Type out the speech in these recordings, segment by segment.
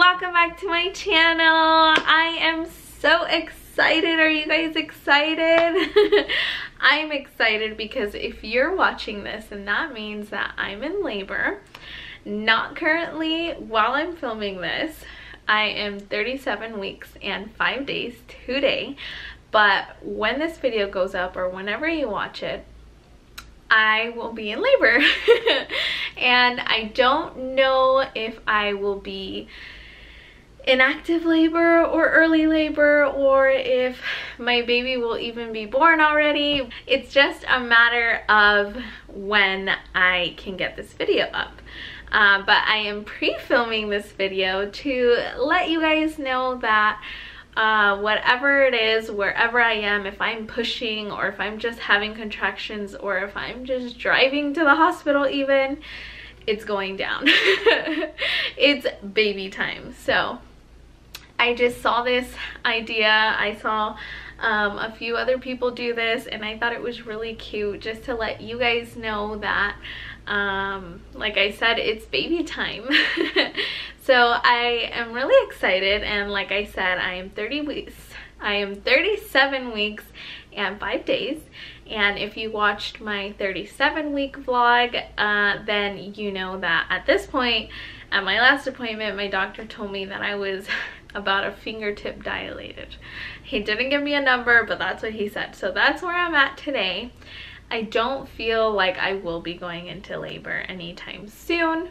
back to my channel. I am so excited. Are you guys excited? I'm excited because if you're watching this, and that means that I'm in labor, not currently while I'm filming this, I am 37 weeks and 5 days today, but when this video goes up or whenever you watch it, I will be in labor and I don't know if I will be in active labor or early labor or if my baby will even be born already. It's just a matter of when I can get this video up. Uh, but I am pre-filming this video to let you guys know that uh, whatever it is, wherever I am, if I'm pushing or if I'm just having contractions or if I'm just driving to the hospital even, it's going down. it's baby time. So I just saw this idea. I saw um, a few other people do this and I thought it was really cute just to let you guys know that um, like I said it's baby time so I am really excited and like I said I am 30 weeks I am 37 weeks and 5 days and if you watched my 37 week vlog uh, then you know that at this point at my last appointment my doctor told me that I was about a fingertip dilated. He didn't give me a number, but that's what he said. So that's where I'm at today. I don't feel like I will be going into labor anytime soon,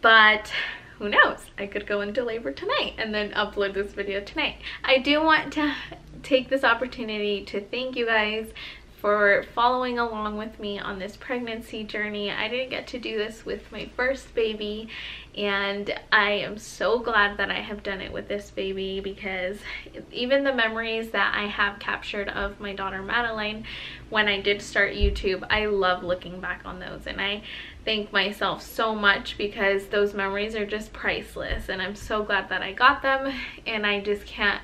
but who knows? I could go into labor tonight and then upload this video tonight. I do want to take this opportunity to thank you guys for following along with me on this pregnancy journey. I didn't get to do this with my first baby and I am so glad that I have done it with this baby because even the memories that I have captured of my daughter Madeline when I did start YouTube, I love looking back on those and I thank myself so much because those memories are just priceless and I'm so glad that I got them and I just can't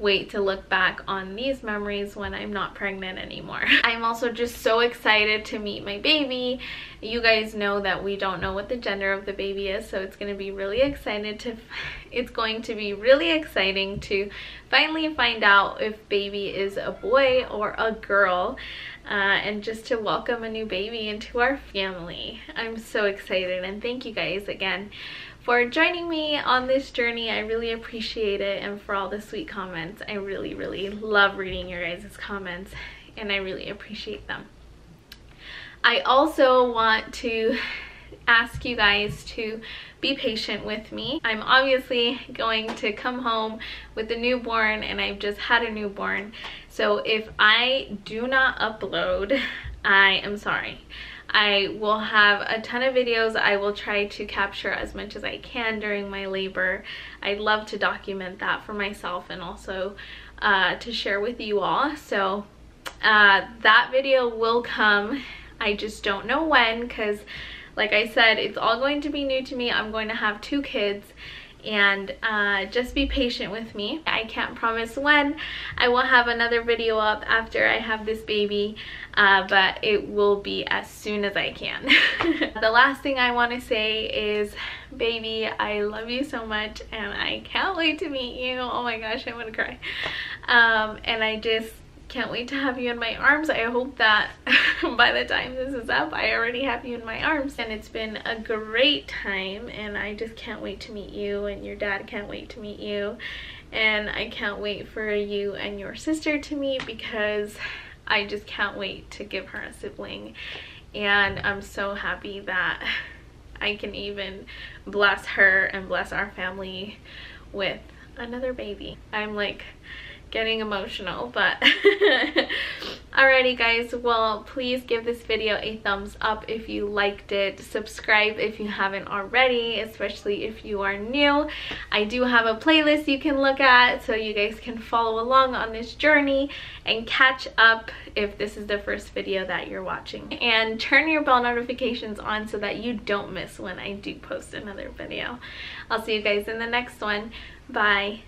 wait to look back on these memories when I'm not pregnant anymore. I'm also just so excited to meet my baby. You guys know that we don't know what the gender of the baby is, so it's going to be really excited to it's going to be really exciting to finally find out if baby is a boy or a girl. Uh, and just to welcome a new baby into our family. I'm so excited and thank you guys again for joining me on this journey. I really appreciate it and for all the sweet comments. I really, really love reading your guys' comments and I really appreciate them. I also want to ask you guys to be patient with me. I'm obviously going to come home with a newborn and I've just had a newborn. So if I do not upload, I am sorry. I will have a ton of videos. I will try to capture as much as I can during my labor. I'd love to document that for myself and also uh, to share with you all. So uh, that video will come. I just don't know when because like I said, it's all going to be new to me. I'm going to have two kids and uh, just be patient with me. I can't promise when I will have another video up after I have this baby, uh, but it will be as soon as I can. the last thing I want to say is, baby, I love you so much and I can't wait to meet you. Oh my gosh, I'm gonna cry. Um, and I just can't wait to have you in my arms. I hope that by the time this is up, I already have you in my arms. And it's been a great time and I just can't wait to meet you and your dad can't wait to meet you. And I can't wait for you and your sister to meet because I just can't wait to give her a sibling. And I'm so happy that I can even bless her and bless our family with another baby. I'm like getting emotional but alrighty guys well please give this video a thumbs up if you liked it. Subscribe if you haven't already especially if you are new. I do have a playlist you can look at so you guys can follow along on this journey and catch up if this is the first video that you're watching. And turn your bell notifications on so that you don't miss when i do post another video. I'll see you guys in the next one. Bye